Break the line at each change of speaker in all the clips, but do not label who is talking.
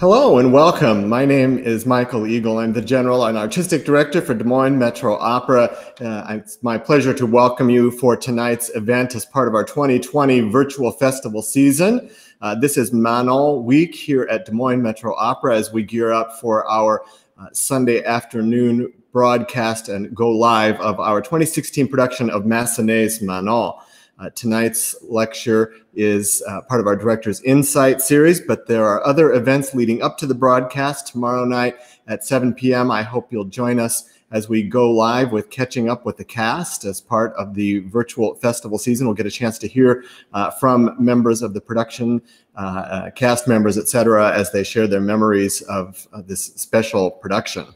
Hello and welcome. My name is Michael Egel. I'm the General and Artistic Director for Des Moines Metro Opera. Uh, it's my pleasure to welcome you for tonight's event as part of our 2020 virtual festival season. Uh, this is Manon Week here at Des Moines Metro Opera as we gear up for our uh, Sunday afternoon broadcast and go live of our 2016 production of Massenet's Manon. Uh, tonight's lecture is uh, part of our Director's Insight series, but there are other events leading up to the broadcast tomorrow night at 7 p.m. I hope you'll join us as we go live with catching up with the cast as part of the virtual festival season. We'll get a chance to hear uh, from members of the production, uh, uh, cast members, etc., as they share their memories of this special production.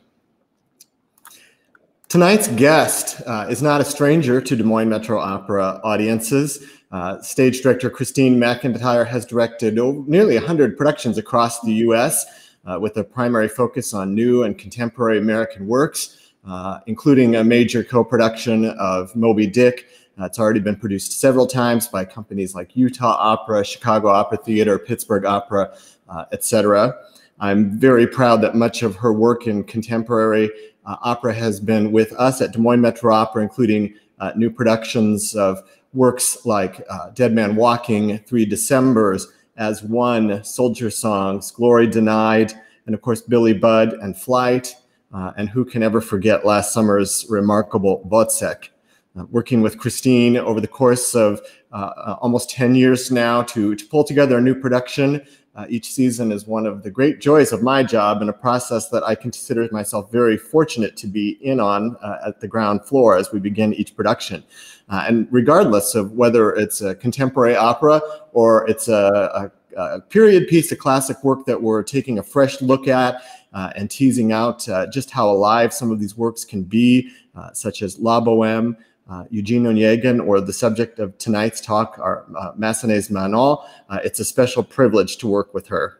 Tonight's guest uh, is not a stranger to Des Moines Metro Opera audiences. Uh, stage director Kristine McIntyre has directed nearly 100 productions across the U.S. Uh, with a primary focus on new and contemporary American works, uh, including a major co-production of Moby Dick. Uh, it's already been produced several times by companies like Utah Opera, Chicago Opera Theater, Pittsburgh Opera, uh, etc. I'm very proud that much of her work in contemporary opera has been with us at Des Moines Metro Opera, including uh, new productions of works like uh, Dead Man Walking, Three Decembers, As One, Soldier Songs, Glory Denied, and of course Billy Budd and Flight. Uh, and who can ever forget last summer's remarkable Wozzeck? Uh, working with Kristine over the course of uh, almost 10 years now to, to pull together a new production uh, each season is one of the great joys of my job and a process that I consider myself very fortunate to be in on uh, at the ground floor as we begin each production. Uh, and regardless of whether it's a contemporary opera or it's a, a, a, period piece, a classic work that we're taking a fresh look at uh, and teasing out uh, just how alive some of these works can be, uh, such as La Boheme, uh, Eugene Onegin, or the subject of tonight's talk, our uh, Massenet's Manon. Uh, it's a special privilege to work with her.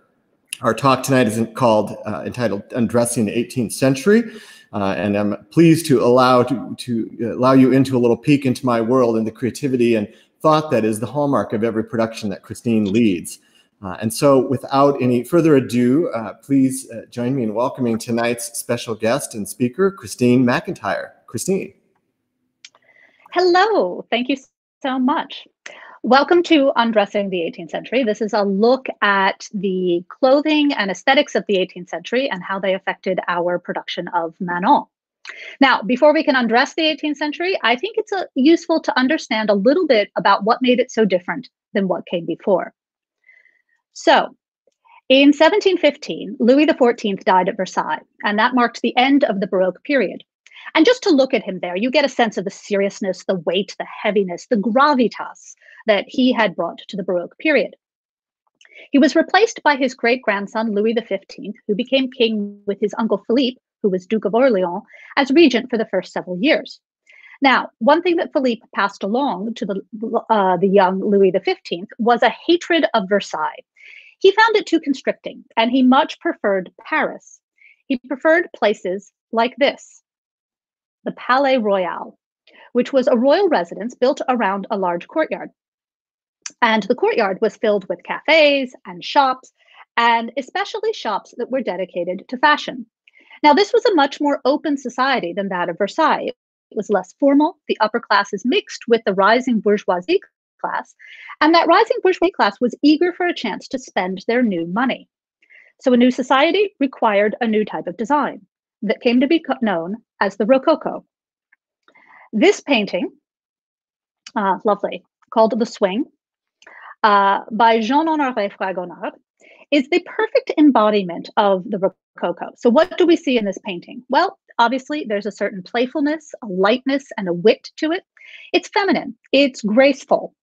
Our talk tonight is called, uh, entitled Undressing the 18th Century, uh, and I'm pleased to allow, to, to allow you into a little peek into my world and the creativity and thought that is the hallmark of every production that Kristine leads. Uh, and so without any further ado, uh, please uh, join me in welcoming tonight's special guest and speaker, Kristine McIntyre. Kristine.
Hello, thank you so much. Welcome to Undressing the 18th Century. This is a look at the clothing and aesthetics of the 18th century and how they affected our production of Manon. Now, before we can undress the 18th century, I think it's a, uh, useful to understand a little bit about what made it so different than what came before. So, in 1715, Louis XIV died at Versailles, and that marked the end of the Baroque period. And just to look at him there, you get a sense of the seriousness, the weight, the heaviness, the gravitas that he had brought to the Baroque period. He was replaced by his great grandson, Louis XV, who became king with his uncle Philippe, who was Duke of Orleans, as regent for the first several years. Now, one thing that Philippe passed along to the, uh, the young Louis XV was a hatred of Versailles. He found it too constricting, and he much preferred Paris. He preferred places like this the Palais Royal, which was a royal residence built around a large courtyard. And the courtyard was filled with cafes and shops, and especially shops that were dedicated to fashion. Now, this was a much more open society than that of Versailles. It was less formal. The upper classes mixed with the rising bourgeoisie class, and that rising bourgeoisie class was eager for a chance to spend their new money. So, a new society required a new type of design that came to be known as the Rococo. This painting, uh, lovely, called The Swing, uh, by Jean-Honoré Fragonard, is the perfect embodiment of the Rococo. So what do we see in this painting? Well, obviously there's a certain playfulness, a lightness, and a wit to it. It's feminine, it's graceful.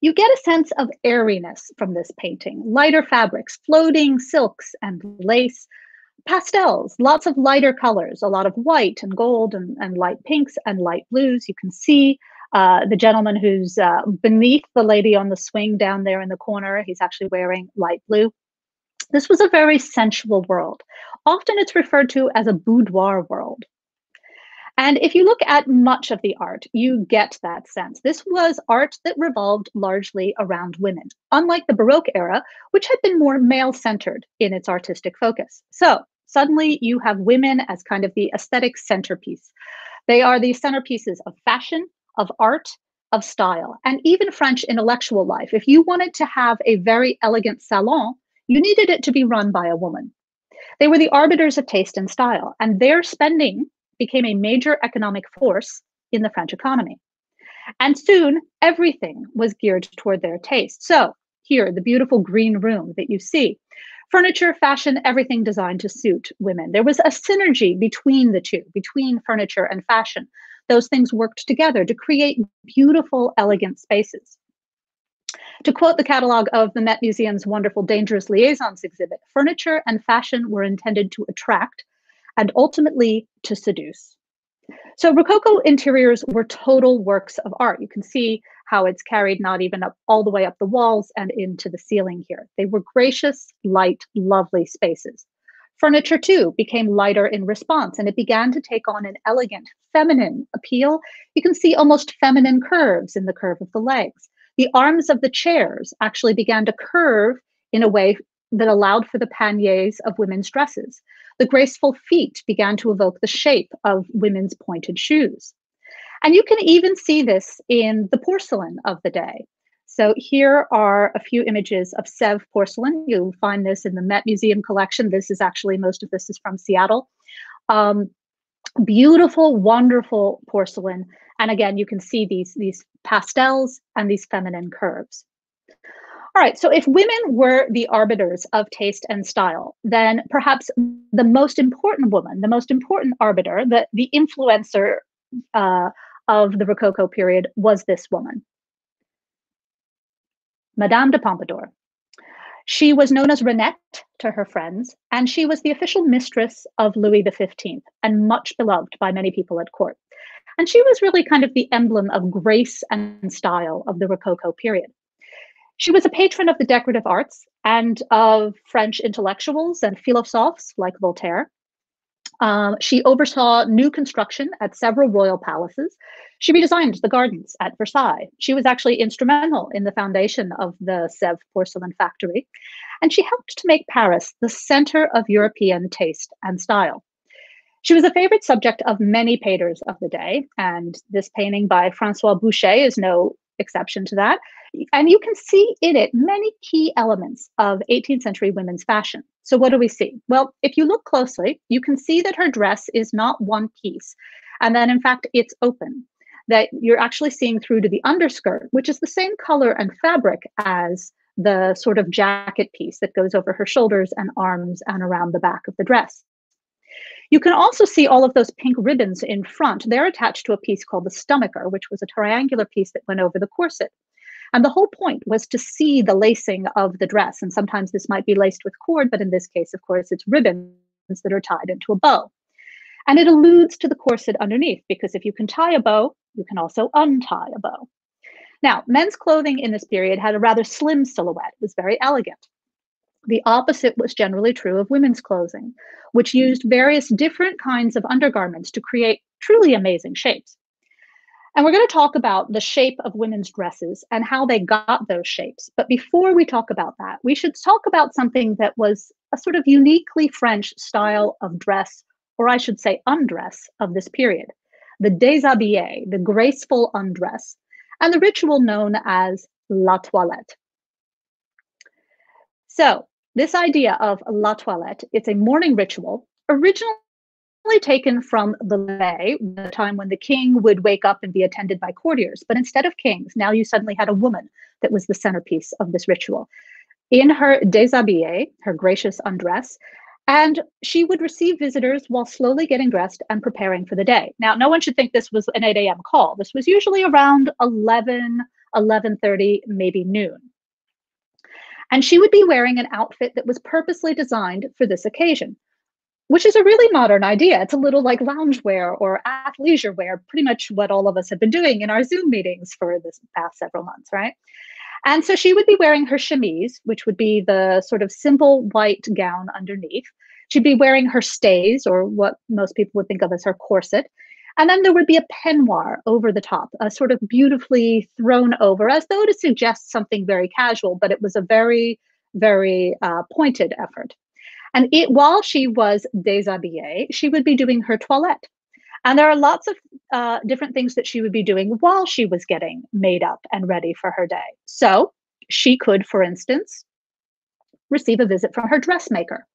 You get a sense of airiness from this painting, lighter fabrics, floating silks and lace, pastels, lots of lighter colors, a lot of white and gold and, and light pinks and light blues. You can see uh, the gentleman who's uh, beneath the lady on the swing down there in the corner. He's actually wearing light blue. This was a very sensual world. Often it's referred to as a boudoir world. And if you look at much of the art, you get that sense. This was art that revolved largely around women, unlike the Baroque era, which had been more male centered in its artistic focus. So suddenly you have women as kind of the aesthetic centerpiece. They are the centerpieces of fashion, of art, of style, and even French intellectual life. If you wanted to have a very elegant salon, you needed it to be run by a woman. They were the arbiters of taste and style, and their spending became a major economic force in the French economy. And soon everything was geared toward their taste. So, here, the beautiful green room that you see furniture, fashion, everything designed to suit women. There was a synergy between the two, between furniture and fashion. Those things worked together to create beautiful, elegant spaces. To quote the catalog of the Met Museum's wonderful Dangerous Liaisons exhibit, furniture and fashion were intended to attract and ultimately to seduce. So Rococo interiors were total works of art. You can see how it's carried not even up all the way up the walls and into the ceiling here. They were gracious, light, lovely spaces. Furniture too became lighter in response and it began to take on an elegant, feminine appeal. You can see almost feminine curves in the curve of the legs. The arms of the chairs actually began to curve in a way that allowed for the panniers of women's dresses. The graceful feet began to evoke the shape of women's pointed shoes. And you can even see this in the porcelain of the day. So here are a few images of Sèvres porcelain. You'll find this in the Met Museum collection. This is actually, most of this is from Seattle. Um, beautiful, wonderful porcelain. And again, you can see these, these pastels and these feminine curves. All right, so if women were the arbiters of taste and style, then perhaps the most important woman, the most important arbiter, the, the influencer uh, of the Rococo period was this woman, Madame de Pompadour. She was known as Reinette to her friends, and she was the official mistress of Louis XV and much beloved by many people at court. And she was really kind of the emblem of grace and style of the Rococo period. She was a patron of the decorative arts and of French intellectuals and philosophes like Voltaire. Um, she oversaw new construction at several royal palaces. She redesigned the gardens at Versailles. She was actually instrumental in the foundation of the Sèvres porcelain factory. And she helped to make Paris the center of European taste and style. She was a favorite subject of many painters of the day, and this painting by Francois Boucher is no exception to that. And you can see in it many key elements of 18th century women's fashion. So, what do we see? Well, if you look closely, you can see that her dress is not one piece, and that in fact it's open, that you're actually seeing through to the underskirt, which is the same color and fabric as the sort of jacket piece that goes over her shoulders and arms and around the back of the dress. You can also see all of those pink ribbons in front. They're attached to a piece called the stomacher, which was a triangular piece that went over the corset. And the whole point was to see the lacing of the dress. And sometimes this might be laced with cord, but in this case, of course, it's ribbons that are tied into a bow. And it alludes to the corset underneath, because if you can tie a bow, you can also untie a bow. Now, men's clothing in this period had a rather slim silhouette, it was very elegant. The opposite was generally true of women's clothing, which used various different kinds of undergarments to create truly amazing shapes. And we're going to talk about the shape of women's dresses and how they got those shapes. But before we talk about that, we should talk about something that was a sort of uniquely French style of dress, or I should say undress, of this period the déshabillé, the graceful undress, and the ritual known as la toilette. So, this idea of la toilette, it's a morning ritual, originally taken from the lay, the time when the king would wake up and be attended by courtiers. But instead of kings, now you suddenly had a woman that was the centerpiece of this ritual. In her déshabillé, her gracious undress, and she would receive visitors while slowly getting dressed and preparing for the day. Now, no one should think this was an 8 a.m. call. This was usually around 11, 11.30, maybe noon. And she would be wearing an outfit that was purposely designed for this occasion which is a really modern idea. It's a little like loungewear or athleisure wear, pretty much what all of us have been doing in our Zoom meetings for this past several months, right? And so she would be wearing her chemise, which would be the sort of simple white gown underneath. She'd be wearing her stays, or what most people would think of as her corset. And then there would be a peignoir over the top, a sort of beautifully thrown over, as though to suggest something very casual, but it was a very, very uh, pointed effort. And it, while she was déshabillée, she would be doing her toilette. And there are lots of uh, different things that she would be doing while she was getting made up and ready for her day. So she could, for instance, receive a visit from her dressmaker.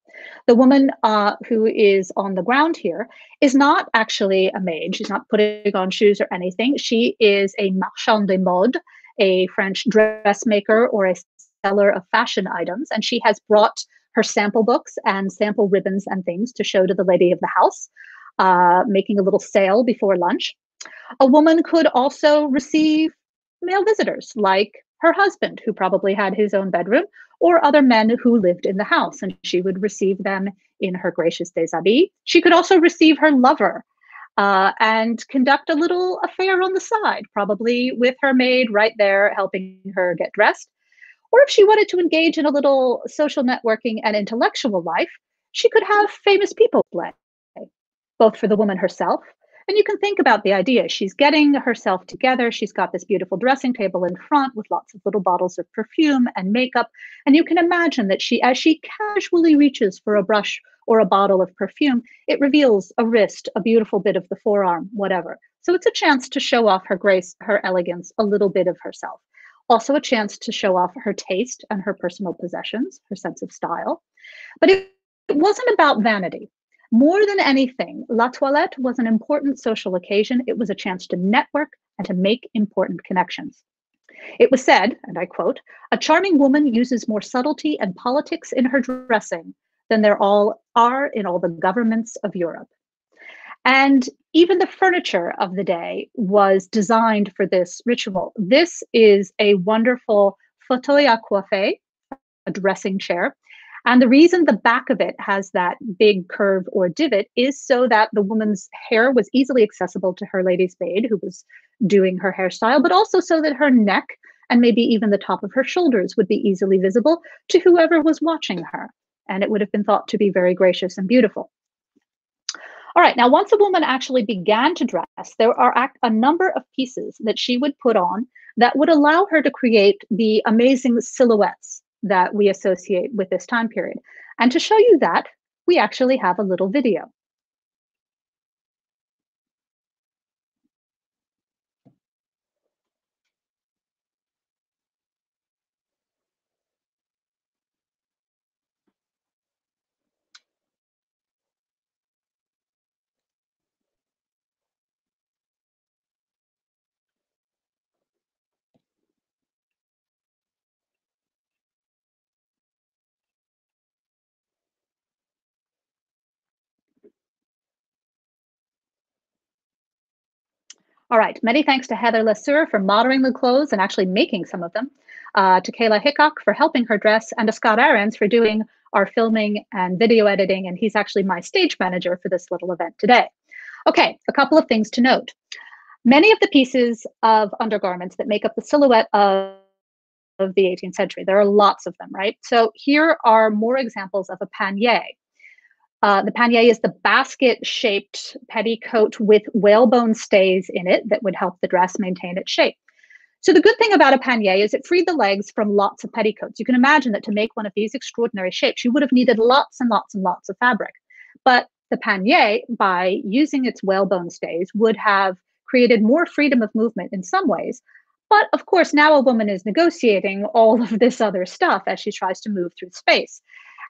The woman uh, who is on the ground here is not actually a maid. She's not putting on shoes or anything. She is a marchand de mode, a French dressmaker or a seller of fashion items. And she has brought her sample books and sample ribbons and things to show to the lady of the house, uh, making a little sale before lunch. A woman could also receive male visitors like her husband, who probably had his own bedroom, or other men who lived in the house, and she would receive them in her gracious déshabille. She could also receive her lover uh, and conduct a little affair on the side, probably with her maid right there helping her get dressed. Or if she wanted to engage in a little social networking and intellectual life, she could have famous people play, both for the woman herself and you can think about the idea. She's getting herself together. She's got this beautiful dressing table in front with lots of little bottles of perfume and makeup. And you can imagine that she, as she casually reaches for a brush or a bottle of perfume, it reveals a wrist, a beautiful bit of the forearm, whatever. So it's a chance to show off her grace, her elegance, a little bit of herself. Also, a chance to show off her taste and her personal possessions, her sense of style. But it, it wasn't about vanity. More than anything, La Toilette was an important social occasion. It was a chance to network and to make important connections. It was said, and I quote, a charming woman uses more subtlety and politics in her dressing than there all are in all the governments of Europe. And even the furniture of the day was designed for this ritual. This is a wonderful fauteuil à coiffer, a dressing chair. And the reason the back of it has that big curve or divot is so that the woman's hair was easily accessible to her lady's maid who was doing her hairstyle, but also so that her neck and maybe even the top of her shoulders would be easily visible to whoever was watching her. And it would have been thought to be very gracious and beautiful. All right, now once a woman actually began to dress, there are a number of pieces that she would put on that would allow her to create the amazing silhouettes that we associate with this time period. And to show you that, we actually have a little video. All right, many thanks to Heather Lesueur for modeling the clothes and actually making some of them, uh, to Kayla Hickok for helping her dress, and to Scott Ahrens for doing our filming and video editing, and he's actually my stage manager for this little event today. Okay, a couple of things to note. Many of the pieces of undergarments that make up the silhouette of, of the 18th century, there are lots of them, right? So here are more examples of a panier. Uh, the panier is the basket shaped petticoat with whalebone stays in it that would help the dress maintain its shape. So the good thing about a panier is it freed the legs from lots of petticoats. You can imagine that to make one of these extraordinary shapes, you would have needed lots and lots and lots of fabric. But the panier, by using its whalebone stays, would have created more freedom of movement in some ways. But of course, now a woman is negotiating all of this other stuff as she tries to move through space.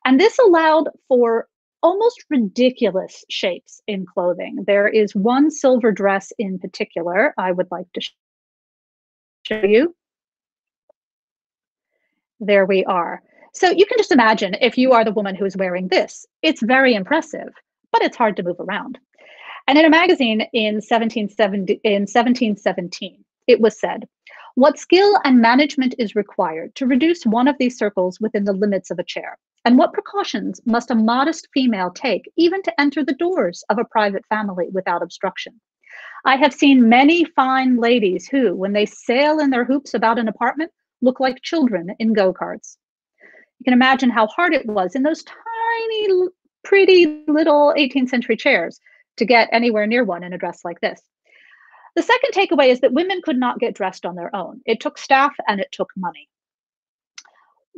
And this allowed for almost ridiculous shapes in clothing. There is one silver dress in particular I would like to show you. There we are. So you can just imagine if you are the woman who is wearing this, it's very impressive, but it's hard to move around. And in a magazine in 1770, in 1717, it was said, what skill and management is required to reduce one of these circles within the limits of a chair? And what precautions must a modest female take even to enter the doors of a private family without obstruction? I have seen many fine ladies who, when they sail in their hoops about an apartment, look like children in go karts. You can imagine how hard it was in those tiny, pretty little 18th century chairs to get anywhere near one in a dress like this. The second takeaway is that women could not get dressed on their own. It took staff and it took money.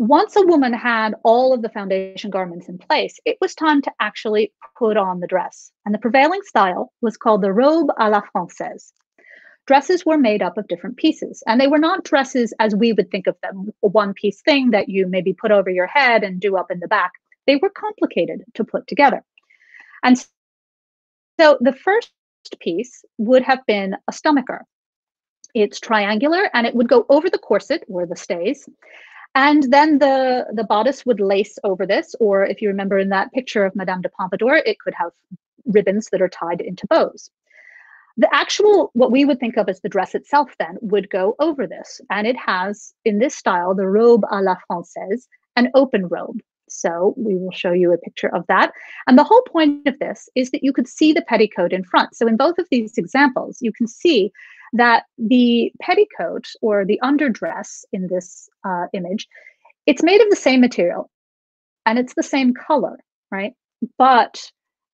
Once a woman had all of the foundation garments in place, it was time to actually put on the dress. And the prevailing style was called the robe à la française. Dresses were made up of different pieces, and they were not dresses as we would think of them, a one piece thing that you maybe put over your head and do up in the back. They were complicated to put together. And so the first piece would have been a stomacher. It's triangular and it would go over the corset or the stays. And then the, the bodice would lace over this, or if you remember in that picture of Madame de Pompadour, it could have ribbons that are tied into bows. The actual, what we would think of as the dress itself, then would go over this. And it has, in this style, the robe à la française, an open robe. So we will show you a picture of that. And the whole point of this is that you could see the petticoat in front. So in both of these examples, you can see that the petticoat or the underdress in this uh, image, it's made of the same material and it's the same color, right? But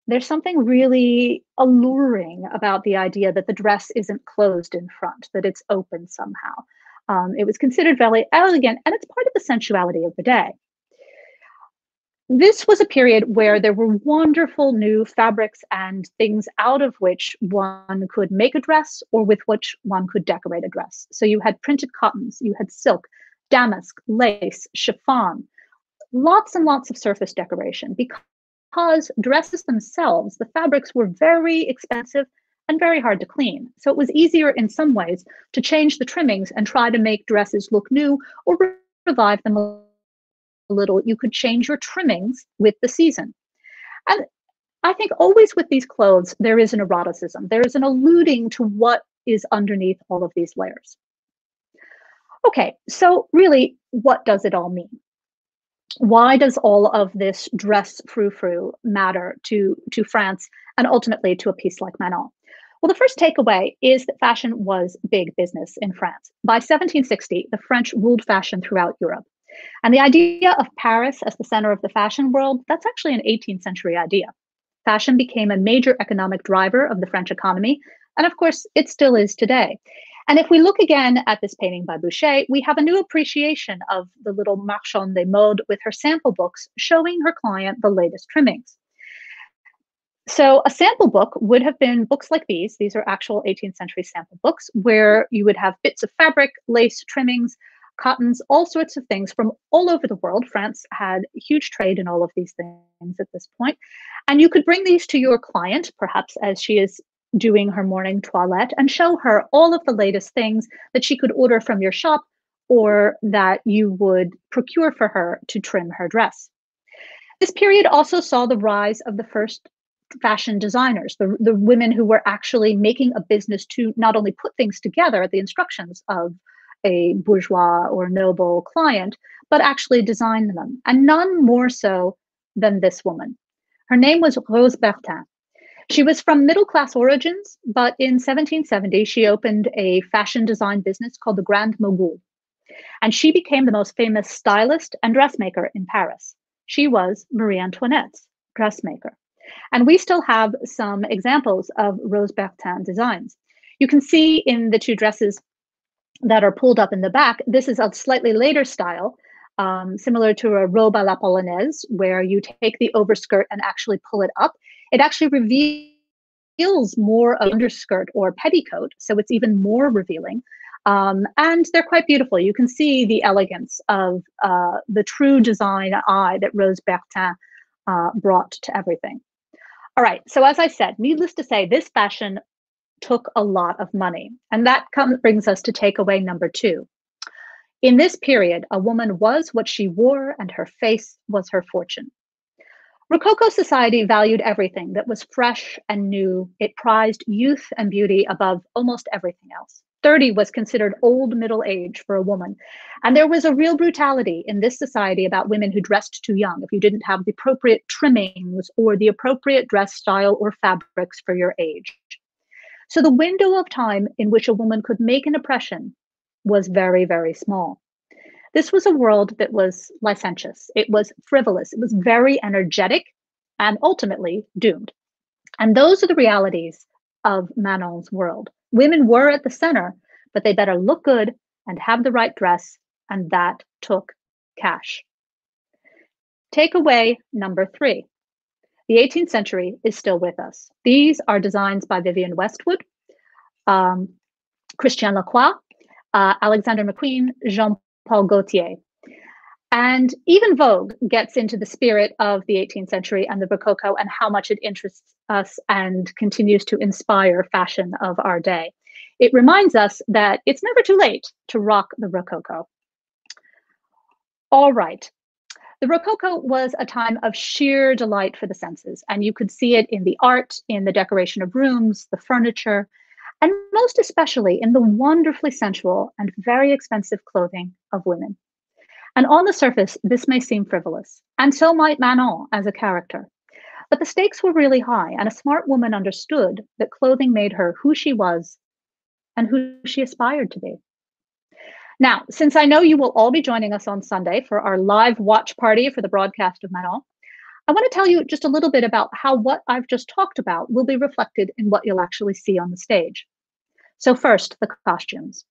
there's something really alluring about the idea that the dress isn't closed in front, that it's open somehow. Um, it was considered very elegant and it's part of the sensuality of the day this was a period where there were wonderful new fabrics and things out of which one could make a dress or with which one could decorate a dress. So you had printed cottons, you had silk, damask, lace, chiffon, lots and lots of surface decoration because dresses themselves, the fabrics were very expensive and very hard to clean. So it was easier in some ways to change the trimmings and try to make dresses look new or revive them little, you could change your trimmings with the season. And I think always with these clothes, there is an eroticism. There is an alluding to what is underneath all of these layers. Okay, so really, what does it all mean? Why does all of this dress frou-frou matter to, to France and ultimately to a piece like Manon? Well, the first takeaway is that fashion was big business in France. By 1760, the French ruled fashion throughout Europe. And the idea of Paris as the center of the fashion world, that's actually an 18th century idea. Fashion became a major economic driver of the French economy, and of course, it still is today. And if we look again at this painting by Boucher, we have a new appreciation of the little marchande de mode with her sample books showing her client the latest trimmings. So a sample book would have been books like these. These are actual 18th century sample books where you would have bits of fabric, lace, trimmings, cottons, all sorts of things from all over the world. France had huge trade in all of these things at this point. And you could bring these to your client, perhaps as she is doing her morning toilette, and show her all of the latest things that she could order from your shop or that you would procure for her to trim her dress. This period also saw the rise of the first fashion designers, the, the women who were actually making a business to not only put things together at the instructions of a bourgeois or noble client, but actually designed them, and none more so than this woman. Her name was Rose Bertin. She was from middle class origins, but in 1770, she opened a fashion design business called the Grand Mogul. And she became the most famous stylist and dressmaker in Paris. She was Marie Antoinette's dressmaker. And we still have some examples of Rose Bertin designs. You can see in the two dresses that are pulled up in the back. This is a slightly later style, um, similar to a robe à la polonaise, where you take the overskirt and actually pull it up. It actually reveals more of underskirt or petticoat, so it's even more revealing. Um, and they're quite beautiful. You can see the elegance of uh, the true design eye that Rose Bertin uh, brought to everything. All right, so as I said, needless to say, this fashion took a lot of money. And that brings us to takeaway number two. In this period, a woman was what she wore, and her face was her fortune. Rococo society valued everything that was fresh and new. It prized youth and beauty above almost everything else. 30 was considered old middle age for a woman. And there was a real brutality in this society about women who dressed too young if you didn't have the appropriate trimmings or the appropriate dress style or fabrics for your age. So the window of time in which a woman could make an impression was very, very small. This was a world that was licentious, it was frivolous, it was very energetic, and ultimately doomed. And those are the realities of Manon's world. Women were at the center, but they better look good and have the right dress, and that took cash. Takeaway number three the 18th century is still with us. These are designs by Vivienne Westwood, um, Christian Lacroix, uh, Alexander McQueen, Jean Paul Gaultier. And even Vogue gets into the spirit of the 18th century and the Rococo and how much it interests us and continues to inspire fashion of our day. It reminds us that it's never too late to rock the Rococo. All right. The Rococo was a time of sheer delight for the senses, and you could see it in the art, in the decoration of rooms, the furniture, and most especially in the wonderfully sensual and very expensive clothing of women. And on the surface, this may seem frivolous, and so might Manon as a character. But the stakes were really high, and a smart woman understood that clothing made her who she was and who she aspired to be. Now, since I know you will all be joining us on Sunday for our live watch party for the broadcast of Manon, I want to tell you just a little bit about how what I've just talked about will be reflected in what you'll actually see on the stage. So, first, the costumes.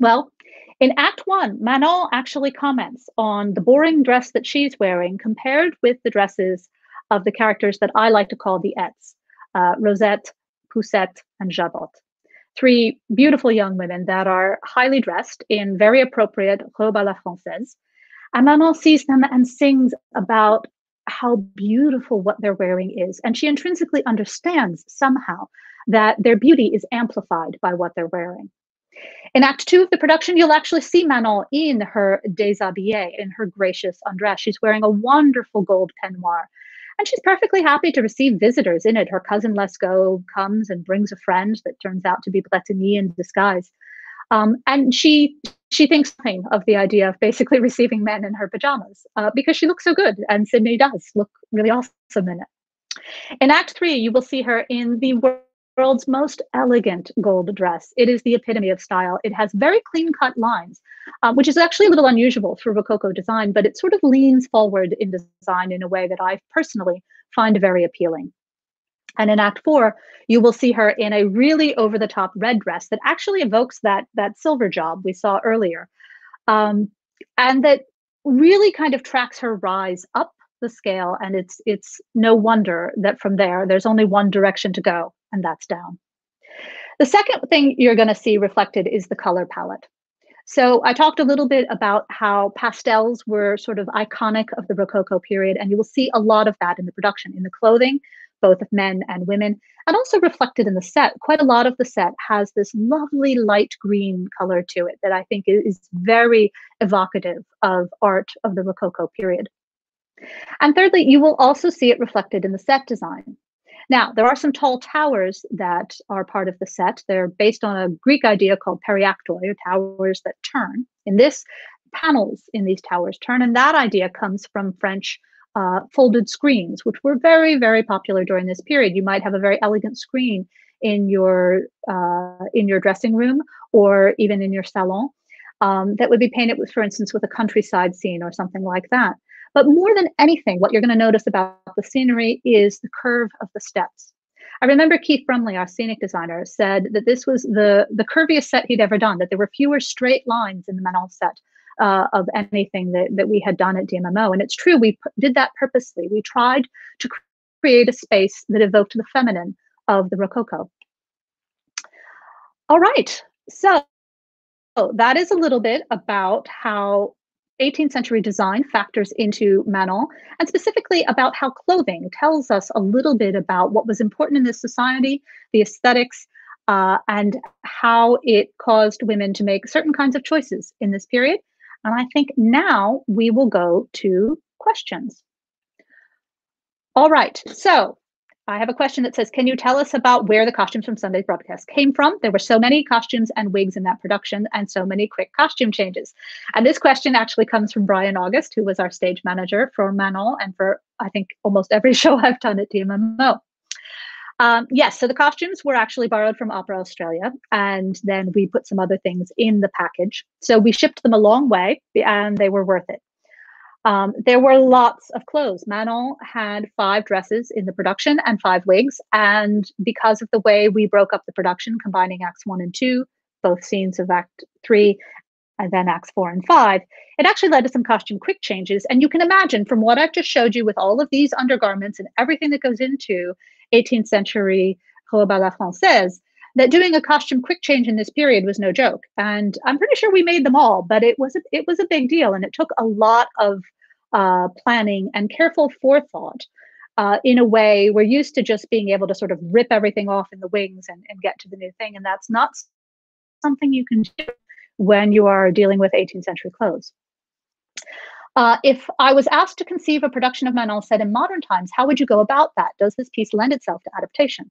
Well, in Act One, Manon actually comments on the boring dress that she's wearing compared with the dresses of the characters that I like to call the Ettes uh, Rosette, Poussette, and Javotte three beautiful young women that are highly dressed in very appropriate robe à la française. And Manon sees them and sings about how beautiful what they're wearing is. And she intrinsically understands somehow that their beauty is amplified by what they're wearing. In Act Two of the production, you'll actually see Manon in her déshabillé, in her gracious undress. She's wearing a wonderful gold peignoir and she's perfectly happy to receive visitors in it. Her cousin Lescaut comes and brings a friend that turns out to be Bretigny in disguise. Um, and she she thinks nothing of the idea of basically receiving men in her pajamas uh, because she looks so good, and Sydney does look really awesome in it. In Act Three, you will see her in the world's most elegant gold dress. It is the epitome of style. It has very clean cut lines, uh, which is actually a little unusual for Rococo design, but it sort of leans forward in design in a way that I personally find very appealing. And in Act Four, you will see her in a really over the top red dress that actually evokes that, that silver job we saw earlier. Um, and that really kind of tracks her rise up the scale and it's it's no wonder that from there there's only one direction to go and that's down. The second thing you're going to see reflected is the color palette. So i talked a little bit about how pastels were sort of iconic of the rococo period and you will see a lot of that in the production in the clothing both of men and women and also reflected in the set. Quite a lot of the set has this lovely light green color to it that i think is very evocative of art of the rococo period and thirdly, you will also see it reflected in the set design. Now, there are some tall towers that are part of the set. They're based on a Greek idea called periaktoi, or towers that turn. In this, panels in these towers turn, and that idea comes from French uh, folded screens, which were very, very popular during this period. You might have a very elegant screen in your uh, in your dressing room or even in your salon um, that would be painted with, for instance, with a countryside scene or something like that. But more than anything, what you're going to notice about the scenery is the curve of the steps. I remember Keith Brumley, our scenic designer, said that this was the, the curviest set he'd ever done, that there were fewer straight lines in the Manon set uh, of anything that, that we had done at DMMO. And it's true, we did that purposely. We tried to create a space that evoked the feminine of the Rococo. All right, so that is a little bit about how 18th century design factors into Manon, and specifically about how clothing tells us a little bit about what was important in this society, the aesthetics, uh, and how it caused women to make certain kinds of choices in this period. And I think now we will go to questions. All right, so I have a question that says, can you tell us about where the costumes from Sunday's broadcast came from? There were so many costumes and wigs in that production and so many quick costume changes. And this question actually comes from Brian August, who was our stage manager for Manon and for, I think, almost every show I've done at DMMO. Um, yes, so the costumes were actually borrowed from Opera Australia, and then we put some other things in the package. So we shipped them a long way, and they were worth it. Um, there were lots of clothes. Manon had five dresses in the production and five wigs. And because of the way we broke up the production, combining acts one and two, both scenes of act three, and then acts four and five, it actually led to some costume quick changes. And you can imagine from what I've just showed you with all of these undergarments and everything that goes into 18th century robe à la française, that doing a costume quick change in this period was no joke. And I'm pretty sure we made them all, but it was a, it was a big deal, and it took a lot of uh, planning and careful forethought. Uh, in a way, we're used to just being able to sort of rip everything off in the wings and, and get to the new thing, and that's not something you can do when you are dealing with 18th century clothes. Uh, if I was asked to conceive a production of Manon set in modern times, how would you go about that? Does this piece lend itself to adaptation?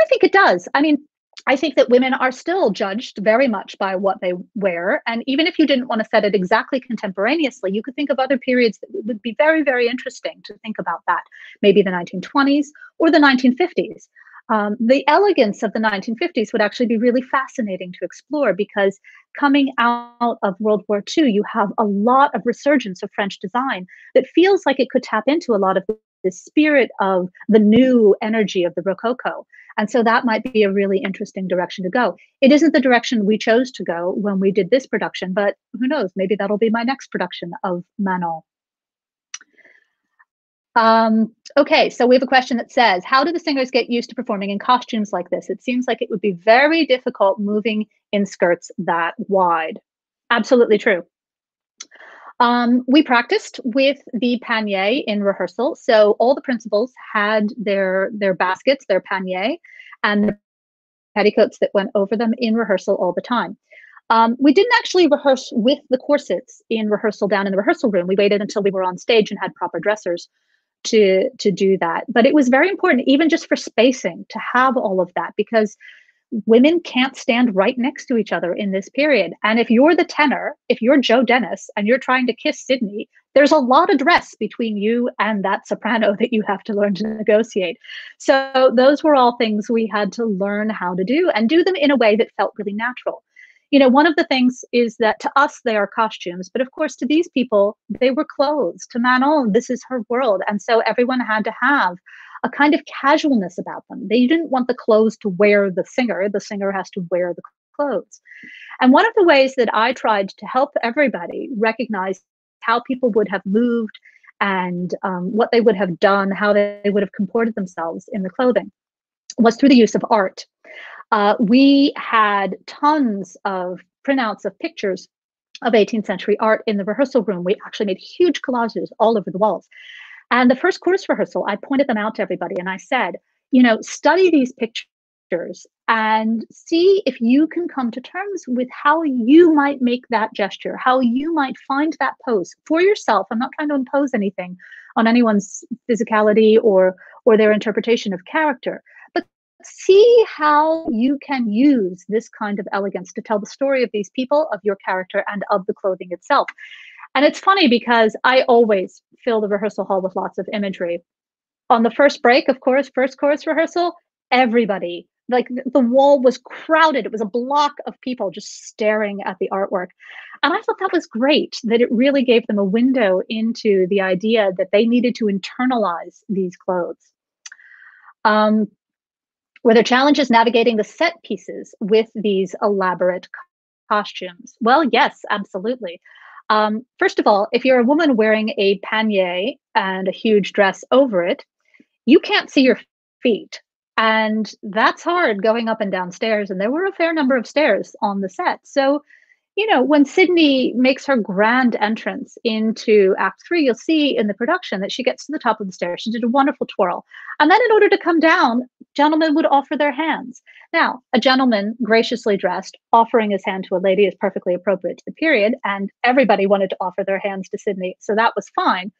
I think it does. I mean, I think that women are still judged very much by what they wear. And even if you didn't want to set it exactly contemporaneously, you could think of other periods that would be very, very interesting to think about that. Maybe the 1920s or the 1950s. Um, the elegance of the 1950s would actually be really fascinating to explore because coming out of World War II, you have a lot of resurgence of French design that feels like it could tap into a lot of the spirit of the new energy of the Rococo. And so that might be a really interesting direction to go. It isn't the direction we chose to go when we did this production, but who knows? Maybe that'll be my next production of Manon. Um, okay, so we have a question that says, how do the singers get used to performing in costumes like this? It seems like it would be very difficult moving in skirts that wide. Absolutely true. Um, we practiced with the panier in rehearsal. So all the principals had their their baskets, their panier, and the petticoats that went over them in rehearsal all the time. Um, we didn't actually rehearse with the corsets in rehearsal down in the rehearsal room. We waited until we were on stage and had proper dressers to to do that. But it was very important, even just for spacing, to have all of that because women can't stand right next to each other in this period. And if you're the tenor, if you're Joe Dennis and you're trying to kiss Sydney, there's a lot of dress between you and that soprano that you have to learn to negotiate. So those were all things we had to learn how to do and do them in a way that felt really natural. You know, one of the things is that to us they are costumes, but of course to these people they were clothes. To Manon, this is her world, and so everyone had to have a kind of casualness about them. They didn't want the clothes to wear the singer, the singer has to wear the clothes. And one of the ways that I tried to help everybody recognize how people would have moved and um, what they would have done, how they would have comported themselves in the clothing was through the use of art. Uh, we had tons of printouts of pictures of 18th century art in the rehearsal room. We actually made huge collages all over the walls. And the first chorus rehearsal, I pointed them out to everybody and I said, you know, study these pictures and see if you can come to terms with how you might make that gesture, how you might find that pose for yourself. I'm not trying to impose anything on anyone's physicality or or their interpretation of character, but see how you can use this kind of elegance to tell the story of these people, of your character, and of the clothing itself. And it's funny because I always fill the rehearsal hall with lots of imagery. On the first break, of course, first chorus rehearsal, everybody, like the wall was crowded. It was a block of people just staring at the artwork. And I thought that was great, that it really gave them a window into the idea that they needed to internalize these clothes. Um, were there challenges navigating the set pieces with these elaborate costumes? Well, yes, absolutely. Um, first of all, if you're a woman wearing a panier and a huge dress over it, you can't see your feet. And that's hard going up and down stairs. And there were a fair number of stairs on the set. So you know, when Sydney makes her grand entrance into Act Three, you'll see in the production that she gets to the top of the stairs. She did a wonderful twirl. And then, in order to come down, gentlemen would offer their hands. Now, a gentleman graciously dressed offering his hand to a lady is perfectly appropriate to the period, and everybody wanted to offer their hands to Sydney, so that was fine.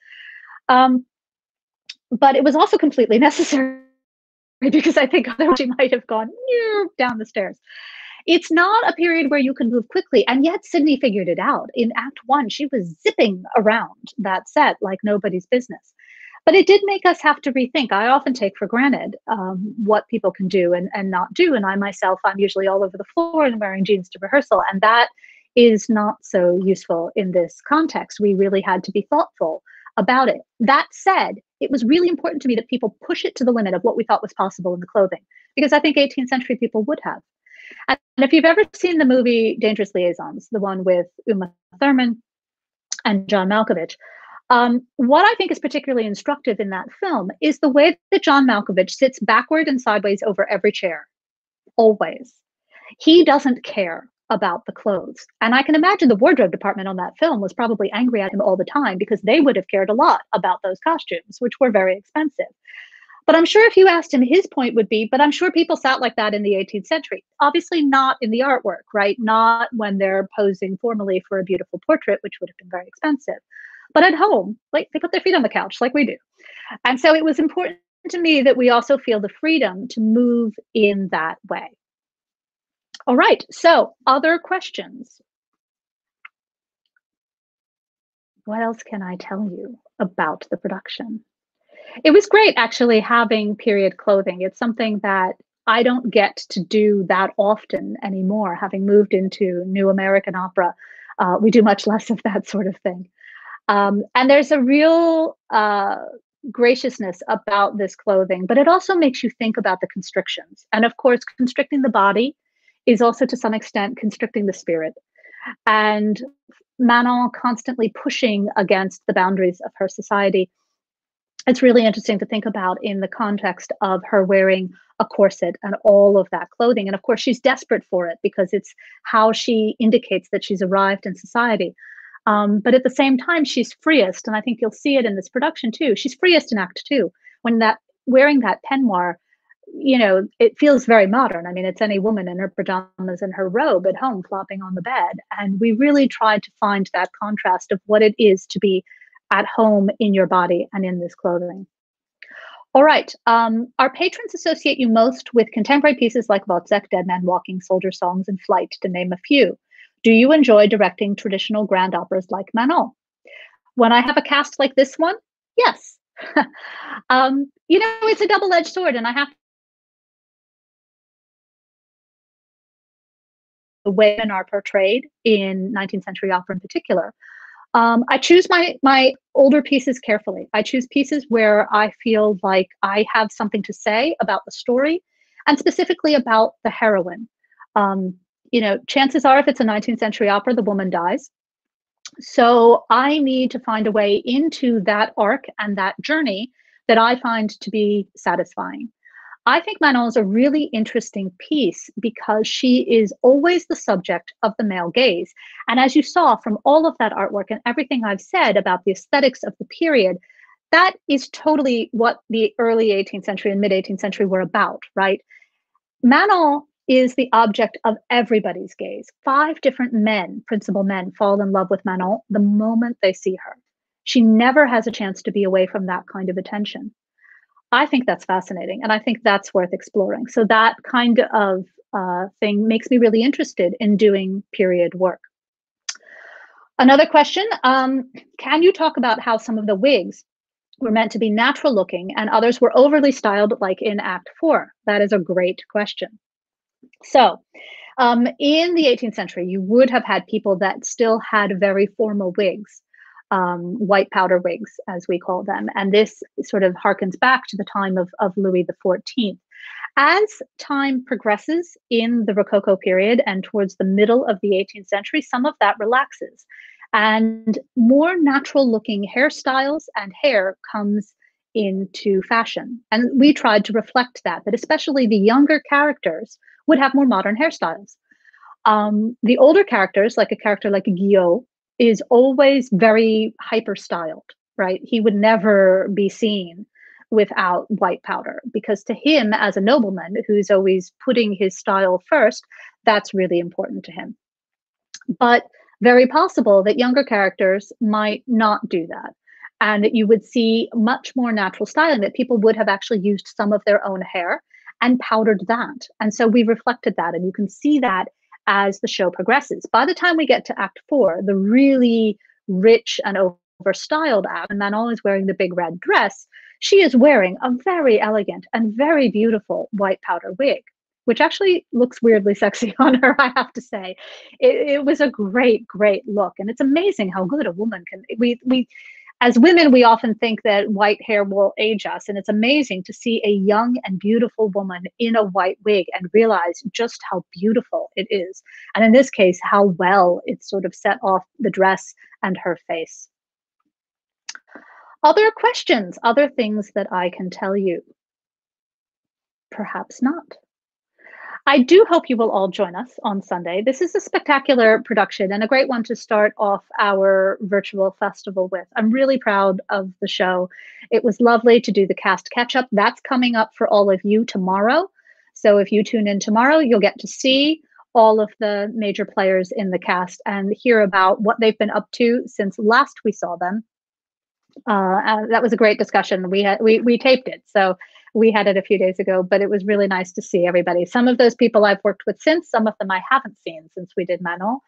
Um, but it was also completely necessary because I think otherwise she might have gone down the stairs it's not a period where you can move quickly. And yet Sydney figured it out. In Act One, she was zipping around that set like nobody's business. But it did make us have to rethink. I often take for granted um, what people can do and, and not do. And I myself, I'm usually all over the floor and wearing jeans to rehearsal. And that is not so useful in this context. We really had to be thoughtful about it. That said, it was really important to me that people push it to the limit of what we thought was possible in the clothing, because I think 18th century people would have. And if you've ever seen the movie Dangerous Liaisons, the one with Uma Thurman and John Malkovich, um, what I think is particularly instructive in that film is the way that John Malkovich sits backward and sideways over every chair, always. He doesn't care about the clothes. And I can imagine the wardrobe department on that film was probably angry at him all the time because they would have cared a lot about those costumes, which were very expensive. But I'm sure if you asked him, his point would be, but I'm sure people sat like that in the 18th century. Obviously, not in the artwork, right? Not when they're posing formally for a beautiful portrait, which would have been very expensive. But at home, like they put their feet on the couch, like we do. And so it was important to me that we also feel the freedom to move in that way. All right, so other questions? What else can I tell you about the production? It was great actually having period clothing. It's something that I don't get to do that often anymore. Having moved into new American opera, uh, we do much less of that sort of thing. Um, and there's a real uh, graciousness about this clothing, but it also makes you think about the constrictions. And of course, constricting the body is also to some extent constricting the spirit. And Manon constantly pushing against the boundaries of her society. It's really interesting to think about in the context of her wearing a corset and all of that clothing. And of course, she's desperate for it because it's how she indicates that she's arrived in society. Um, but at the same time, she's freest, and I think you'll see it in this production too. She's freest in Act Two when that wearing that peignoir you know, it feels very modern. I mean, it's any woman in her pajamas and her robe at home flopping on the bed. And we really tried to find that contrast of what it is to be at home in your body and in this clothing. All right. Um, our patrons associate you most with contemporary pieces like Wozzeck, Dead Man Walking, Soldier Songs, and Flight, to name a few. Do you enjoy directing traditional grand operas like Manon? When I have a cast like this one, yes. um, you know, it's a double edged sword, and I have the women are portrayed in 19th century opera in particular. Um, I choose my my older pieces carefully. I choose pieces where I feel like I have something to say about the story, and specifically about the heroine. Um, you know, chances are, if it's a 19th century opera, the woman dies. So I need to find a way into that arc and that journey that I find to be satisfying. I think Manon is a really interesting piece because she is always the subject of the male gaze. And as you saw from all of that artwork and everything I've said about the aesthetics of the period, that is totally what the early 18th century and mid 18th century were about, right? Manon is the object of everybody's gaze. Five different men, principal men, fall in love with Manon the moment they see her. She never has a chance to be away from that kind of attention. I think that's fascinating, and I think that's worth exploring. So that kind of uh, thing makes me really interested in doing period work. Another question, um, can you talk about how some of the wigs were meant to be natural looking and others were overly styled like in Act 4? That is a great question. So um, in the 18th century, you would have had people that still had very formal wigs um, white powder wigs, as we call them. And this sort of harkens back to the time of, of Louis XIV. As time progresses in the Rococo period and towards the middle of the 18th century, some of that relaxes. And more natural looking hairstyles and hair comes into fashion. And we tried to reflect that, that especially the younger characters would have more modern hairstyles. Um, the older characters, like a character like Guillot, is always very hyper styled, right? He would never be seen without white powder because to him, as a nobleman who's always putting his style first, that's really important to him. But very possible that younger characters might not do that. And you would see much more natural styling that people would have actually used some of their own hair and powdered that. And so we reflected that. And you can see that as the show progresses. By the time we get to Act Four, the really rich and over-styled act, and Manon is wearing the big red dress, she is wearing a very elegant and very beautiful white powder wig. which actually looks weirdly sexy on her, I have to say. It, it, was a great, great look. And it's amazing how good a woman can we we as women, we often think that white hair will age us. And it's amazing to see a young and beautiful woman in a white wig and realize just how beautiful it is. And in this case, how well it sort of set off the dress and her face. Other questions, other things that I can tell you? Perhaps not. I do hope you will all join us on Sunday. This is a spectacular production and a great one to start off our virtual festival with. I'm really proud of the show. It was lovely to do the cast catch up. That's coming up for all of you tomorrow. So if you tune in tomorrow, you'll get to see all of the major players in the cast and hear about what they've been up to since last we saw them. Uh, that was a great discussion. We had we we taped it, so we had it a few days ago, but it was really nice to see everybody. Some of those people I've worked with since, some of them I haven't seen since we did Manon,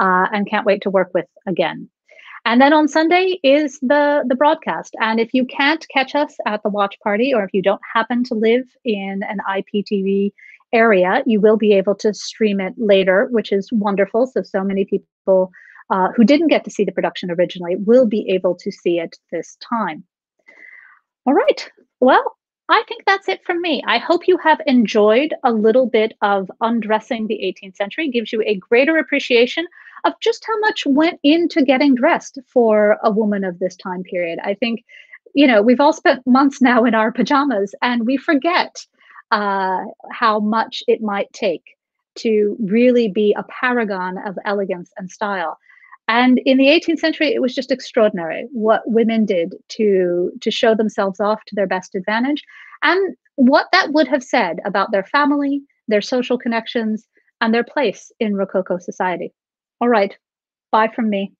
uh, and can't wait to work with again. And then on Sunday is the the broadcast. And if you can't catch us at the watch party, or if you don't happen to live in an IPTV area, you will be able to stream it later, which is wonderful. So so many people uh, who didn't get to see the production originally will be able to see it this time. All right. Well, I think that's it from me. I hope you have enjoyed a little bit of undressing the 18th century, it gives you a greater appreciation of just how much went into getting dressed for a woman of this time period. I think, you know, we've all spent months now in our pajamas and we forget uh, how much it might take to really be a paragon of elegance and style. And in the 18th century, it was just extraordinary what women did to, to show themselves off to their best advantage and what that would have said about their family, their social connections, and their place in Rococo society. All right, bye from me.